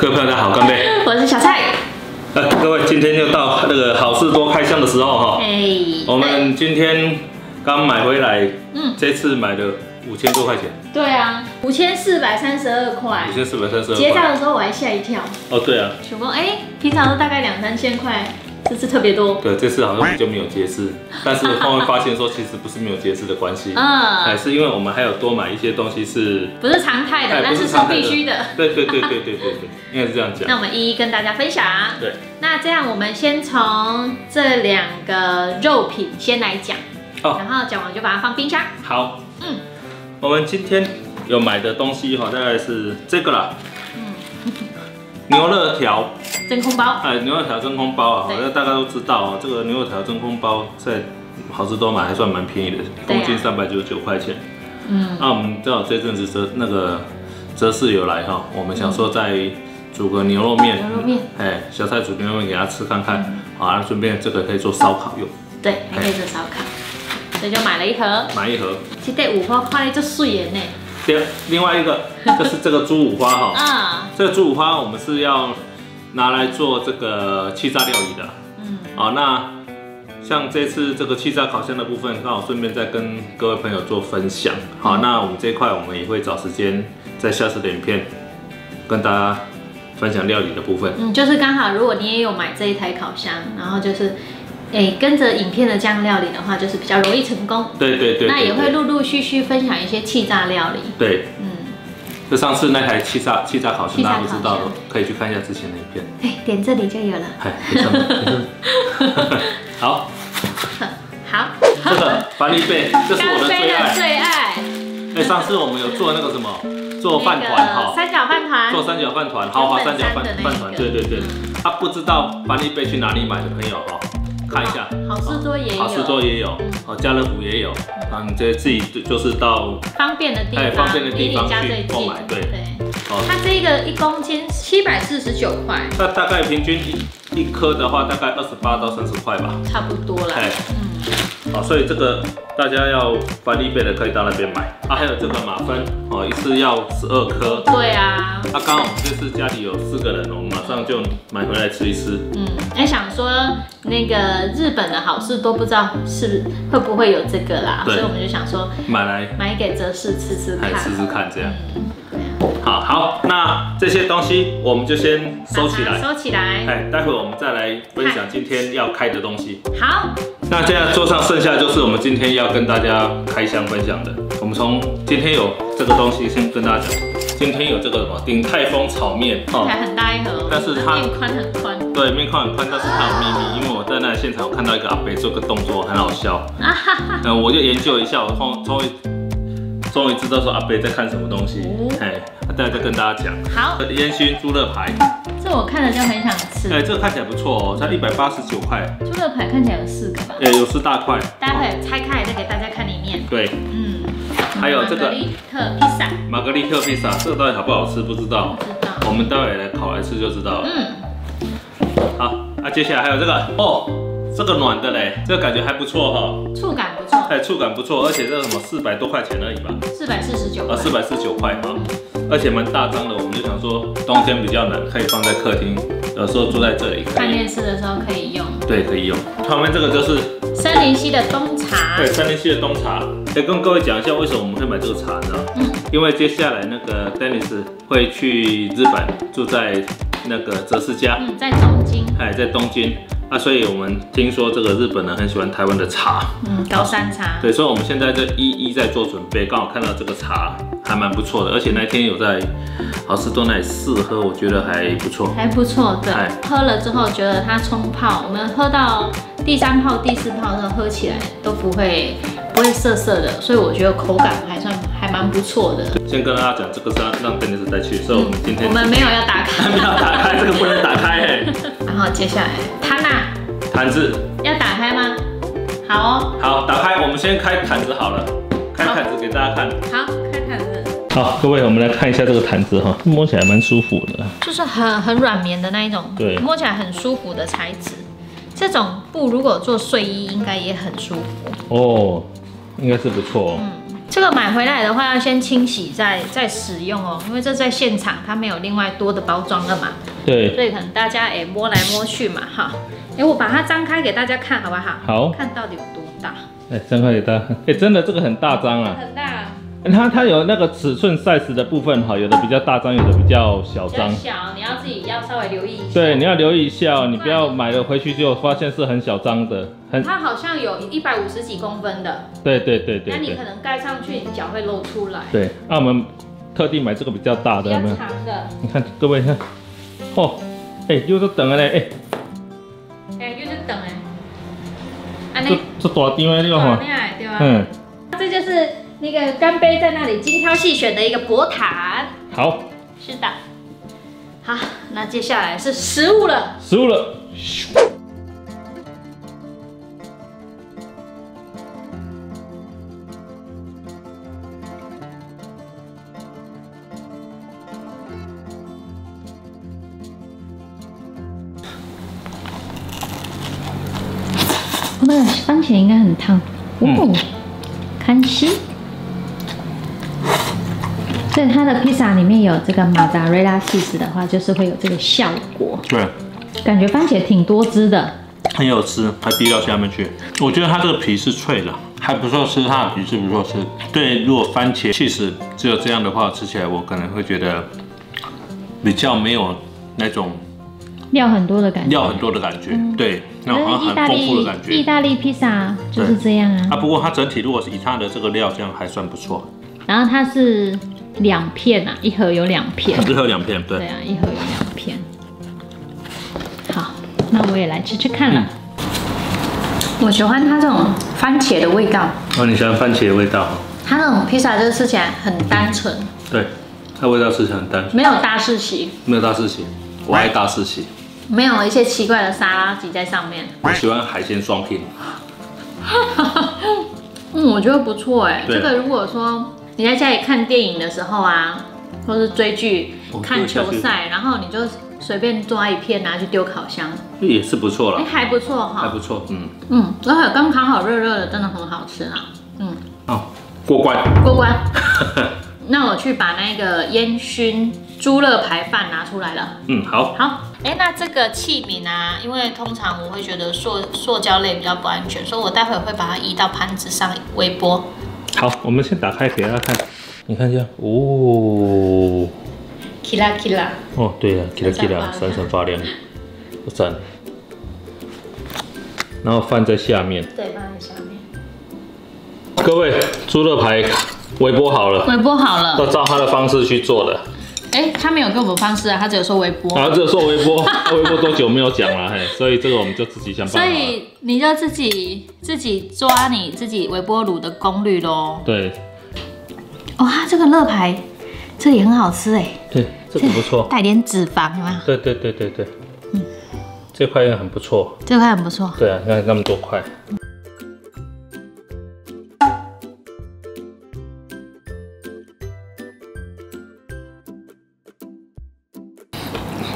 各位朋友大家好，干杯！我是小蔡。呃，各位，今天又到那个好事多开箱的时候哈。哎，我们今天刚买回来，嗯，这次买的五千多块钱，对啊，五千四百三十二块五。千四百三十二结账块。的时候我还吓一跳，哦，对啊，小工哎，平常都大概两三千块，这次特别多。对，这次好像就没有节制，但是后面发现说其实不是没有节制的关系，哎，嗯，是因为我们还有多买一些东西是，不是常态的，哎但是是必须的。对对对对对对对，应该是这样讲。那我们一一跟大家分享。对，那这样我们先从这两个肉品先来讲，哦然后讲完就把它放冰箱。好，嗯，我们今天有买的东西哈，大概是这个啦，牛肉条，真空包，哎，牛肉条真空包啊，好像大家都知道啊，这个牛肉条真空包在好吃多买还算蛮便宜的，公斤三百九十九块钱。嗯，那我们正好这阵子折那个折事有来哈，我们想说再煮个牛肉面，牛肉面，哎，小菜煮牛肉面给他吃看看，好，那顺便这个可以做烧烤用，对，还可以做烧烤，所以就买了一盒。买一盒。这得五花看来就碎眼呢。第，另外一个就是这个猪五花哈，啊，这个猪五花我们是要拿来做这个气炸料理的。嗯，好，那像这次这个气炸烤箱的部分，刚好顺便再跟各位朋友做分享。好，那我们这一块我们也会找时间在下次的影片跟大家分享料理的部分。嗯，就是刚好，如果你也有买这一台烤箱，然后就是，诶，跟着影片的这样料理的话，就是比较容易成功。对对对那也会对陆陆续续分享一些气炸料理。对，嗯，就上次那台气炸气炸烤箱，大家不知道的可以去看一下之前的影片。哎，点这里就有了。嗨，没错没错好，好，这个凡利贝，这是我的最爱。最爱，哎，上次我们有做那个什么，做饭团那个哈。三角饭团。做三角饭团，豪华三角饭饭团，对对对。他不知道凡利贝去哪里买的朋友哈，看一下，好事多也有。好事多也有，哦，家乐福也有，啊，你这自己就就是到方便的地哎方，方便的地方去。购买对对。哦，它这个一公斤七百四十九块，那大概平均一一颗的话，大概二十八到三十块吧。差不多了。哎，嗯，好，所以这个大家要翻一倍的可以到那边买啊，还有这个马芬哦，一次要十二颗。对啊。啊，刚好我们这次家里有四个人，我们马上就买回来吃一吃。嗯，那个日本的好事都不知道是会不会有这个啦，所以我们就想说买来买给哲士吃吃看。来吃吃看，这样。好好，那这些东西我们就先收起来。收起来。哎，待会我们再来分享今天要开的东西。好，那现在桌上剩下就是我们今天要跟大家开箱分享的。我们从今天有这个东西先跟大家讲，今天有这个什么鼎泰丰炒面看起来很大一盒哦，但是它面宽很宽。对，面宽很宽，但是它有秘密，因为我在那现场我看到一个阿伯做个动作很好笑，啊哈哈，嗯，我就研究一下，我终终于终于知道说阿伯在看什么东西。哦，哎，待会再跟大家讲。好，烟熏猪肋排，这我看了就很想吃。哎，这个看起来不错哦，才一百八十九块，猪肋排看起来有四个吧，哎，有四大块，待会拆开来再给大家看里面。对，嗯，还有这个玛格丽特披萨，玛格丽特披萨，这个到底好不好吃不知道不，知道。我们待会来烤来吃就知道了。嗯，好，那接下来还有这个哦，这个暖的嘞，这个感觉还不错哈，触感不错，哎，触感不错，而且这个什么四百多块钱而已吧，四百四十九啊，四百四十九块哈，而且蛮大张的，我们就想说冬天比较冷，可以放在客厅，有时候住在这里，看电视的时候可以用。对，可以用。旁边这个就是森林溪的冬茶。对，三林溪的冬茶，可以跟各位讲一下为什么我们会买这个茶，你知道吗？嗯。因为接下来那个 Dennis 会去日本，住在那个哲世家，嗯，在东京，哎，在东京。啊，所以我们听说这个日本人很喜欢台湾的茶，嗯，高山茶，对，所以我们现在就一一在做准备，刚好看到这个茶还蛮不错的，而且那天有在好事多那里试喝，我觉得还不错。还不错。对哎，喝了之后觉得它冲泡，我们喝到第三泡、第四泡的时候喝起来都不会不会涩涩的，所以我觉得口感还算还蛮不错的。先跟大家讲，这个是要让 Dennis 带去，所以我们今天我们没有要打开还，没有打开，这个不能打开哎。然后接下来它那坛子要打开吗？好哦，好，打开，我们先开坛子好了，开好坛子给大家看。好好，各位，我们来看一下这个毯子哈，摸起来蛮舒服的。就是很很软绵的那一种，对摸起来很舒服的材质。这种布如果做睡衣应该也很舒服。哦，应该是不错哦。嗯，这个买回来的话要先清洗再再使用哦，因为这在现场它没有另外多的包装了嘛，对，所以可能大家哎摸来摸去嘛哈。哎，我把它张开给大家看好不好？好，看到底有多大？哎，张开给大家看。哎，真的这个很大张啊。很大。它它有那个尺寸 size 的部分哈，有的比较大张，有的比较小张。小，你要自己要稍微留意一下。对，你要留意一下，你不要买了回去就发现是很小张的。很。它好像有一百五十几公分的。对对对对。那你可能盖上去，你脚会露出来。对，那我们特地买这个比较大的，比较长的。你看各位看，哦，哎，又是等了嘞，哎，哎，又是等哎。这这大张的，你看嘛。对吧？嗯。那个干杯在那里精挑细选的一个薄毯，好，是的，好，那接下来是食物了，食物了，那个番茄应该很烫，哦，看西。所以它的披萨里面有这个马扎瑞拉起司的话，就是会有这个效果。对，感觉番茄挺多汁的，很有汁，还滴到下面去。我觉得它这个皮是脆的，还不错吃，它的皮是不错吃。对，如果番茄起司只有这样的话，吃起来我可能会觉得比较没有那种料很多的感觉，料很多的感觉。对，那好像很丰富的感觉。意大利披萨就是这样啊。啊，不过它整体如果是以它的这个料，这样还算不错。然后它是。两片啊，一盒有两片。一盒两片，对。对啊，一盒有两片。好，那我也来吃吃看了。我喜欢它这种番茄的味道。哦，你喜欢番茄的味道？它那种披萨就是吃起来很单纯。对，它味道吃起来很单纯。没有大事情。没有大事情，我爱大事情。没有一些奇怪的沙拉挤在上面。我喜欢海鲜双拼。嗯，我觉得不错哎。这个如果说。你在家里看电影的时候啊，或是追剧、看球赛，然后你就随便抓一片拿去丢烤箱，也是不错了。哎，还不错哈，还不错，嗯嗯，而且刚烤好热热的，真的很好吃啊。嗯，哦，过关，过关。那我去把那个烟熏猪肋排饭拿出来了。嗯，好，好。哎，那这个器皿啊，因为通常我会觉得塑塑胶类比较不安全，所以我待会会把它移到盘子上微波。好，我们先打开给大家看，你看一下，哦，kila kila，哦，对了，kila kila，闪闪发亮，不闪，然后放在下面，对，放在下面。各位，猪肉排微波好了，微波好了，要照它的方式去做的。哎，他没有给我们方式啊，他只有说微波。啊，只有说微波，微波多久没有讲了嘿，所以这个我们就自己想办法。所以你就自己自己抓你自己微波炉的功率喽。对。哇，这个乐牌这也很好吃哎。对，这个不错，带点脂肪吗？对对对对对。嗯，这块也很不错。这块很不错。对啊，你看那么多块。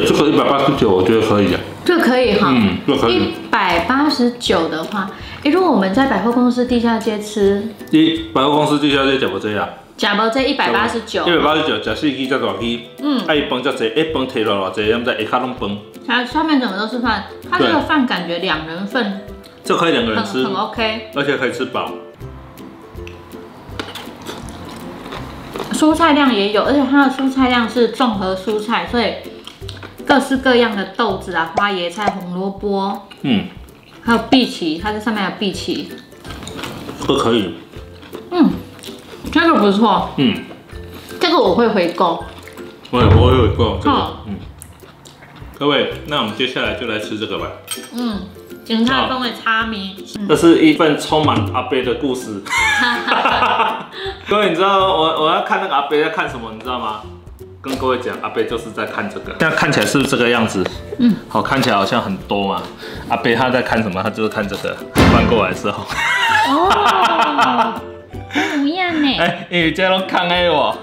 这个一百八十九，我觉得可以啊。这可以哈，嗯，这可以。一百八十九的话，哎，如果我们在百货公司地下街吃，一百货公司地下街怎么这样？假不这一百八十九，一百八十九，假四支再大支，嗯，啊，一饭再济，一饭提落偌济，咁在一卡拢饭。它上面整个都是饭，它这个饭感觉两人份，这可以两个人吃，很 OK，而且可以吃饱。蔬菜量也有，而且它的蔬菜量是综合蔬菜，所以。各式各样的豆子啊，花椰菜、红萝卜，嗯，还有碧琪，它这上面有碧琪，都可以。嗯，这个不错。嗯，这个我会回购。我我会回购这个。嗯，各位，那我们接下来就来吃这个吧。嗯，警察分为叉米。这是一份充满阿贝的故事。各位，你知道我我要看那个阿贝在看什么，你知道吗？跟各位讲，阿贝就是在看这个，现在看起来是不是这个样子？嗯，好，看起来好像很多嘛。阿贝他在看什么？他就是看这个，翻过来之后。哦，不一样呢。哎，因为这拢看的哦，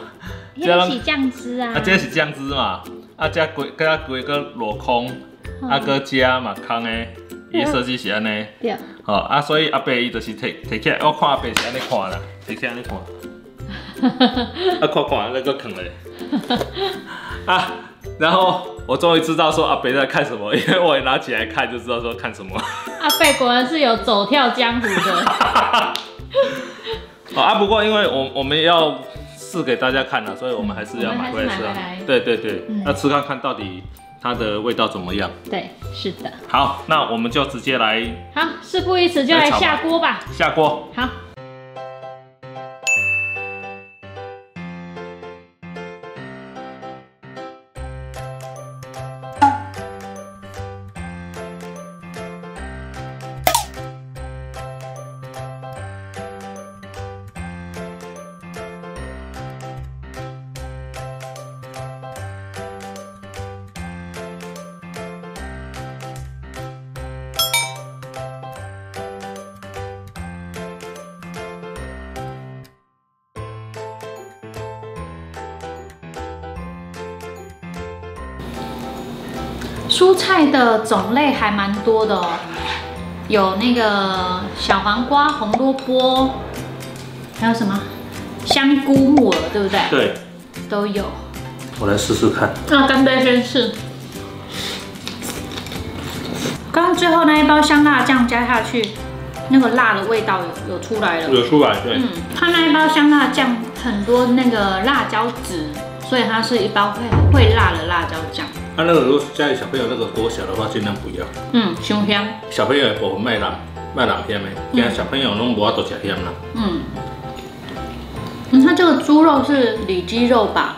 这是酱汁啊。啊，这是酱汁嘛？啊，这规加规个镂空，啊，搁加嘛空的，伊设计是安尼。对。好啊，所以阿贝伊就是摕摕起来，我看阿贝是安尼看啦，摕起来安尼看。啊，看看那个坑嘞。啊，然后我终于知道说阿北在看什么，因为我也拿起来看就知道说看什么。阿北果然是有走跳江湖的。啊，不过因为我我们要试给大家看了，所以我们还是要买回来吃。对对对，那吃看看到底它的味道怎么样。对，是的。好，那我们就直接来。好，事不宜迟，就来下锅吧。下锅。好。蔬菜的种类还蛮多的哦，有那个小黄瓜、红萝卜，还有什么香菇、木耳，对不对？对，都有。我来试试看。那干杯先试。刚刚最后那一包香辣酱加下去，那个辣的味道有有出来了。有出来，对。嗯，它那一包香辣酱很多那个辣椒籽，所以它是一包会会辣的辣椒酱。那那个如果家里小朋友那个锅小的话，尽量不要。嗯，香香。小朋友也不卖辣，卖辣片的，现在小朋友拢无法度吃香啦。嗯。你看这个猪肉是里脊肉吧？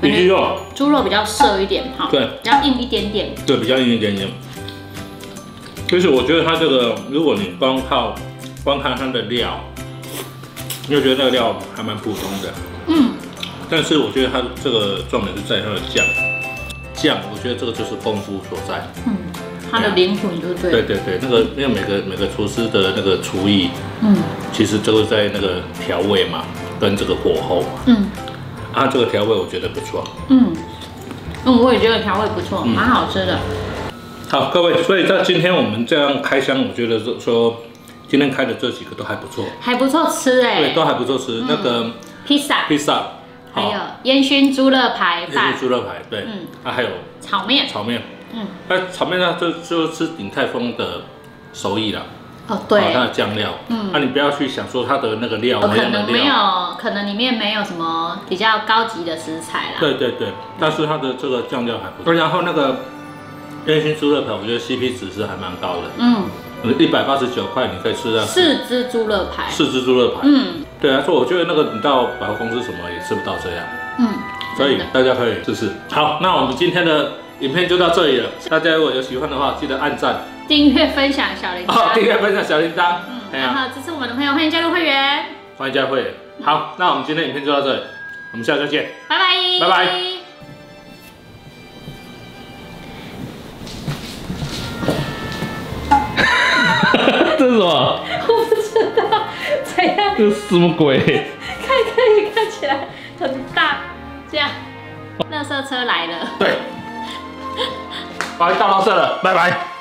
里脊肉。猪肉比较涩一点哈。对。比较硬一点点。对，比较硬一点点。就是我觉得它这个，如果你光靠光看它的料，你会觉得那个料还蛮普通的。嗯。但是我觉得它这个重点是在它的酱。酱，我觉得这个就是功夫所在。嗯，它的灵魂就对。对对对，那个因为每个每个厨师的那个厨艺，嗯，其实都是在那个调味嘛，跟这个火候嘛。嗯，啊，这个调味我觉得不错。嗯，嗯，我也觉得调味不错，蛮好吃的。好，各位，所以在今天我们这样开箱，我觉得说今天开的这几个都还不错，还不错吃哎。对，都还不错吃。那个披萨，披萨。还有烟熏猪肋排饭，烟熏猪肋排，对，嗯，啊还有炒面，炒面，嗯，那炒面呢就就吃鼎泰丰的手艺了，哦对，它的酱料，嗯，那你不要去想说它的那个料，可能没有，可能里面没有什么比较高级的食材啦，对对对，但是它的这个酱料还不错，然后那个烟熏猪肋排，我觉得 CP 值是还蛮高的，嗯。一百八十九块，你可以吃到四只猪肋排，四只猪肋排。嗯，对啊，说我觉得那个你到百货公司什么也吃不到这样。嗯，所以大家可以试试。好，那我们今天的影片就到这里了。大家如果有喜欢的话，记得按赞、订阅、分享小铃铛。订阅、分享小铃铛。嗯，然后支持我们的朋友，欢迎加入会员。欢迎加入会员。好，那我们今天影片就到这里，我们下次再见。拜拜。拜拜。什么鬼？看，看，看起来很大，这样。垃圾车来了。对。好，大垃圾了，拜拜。拜拜。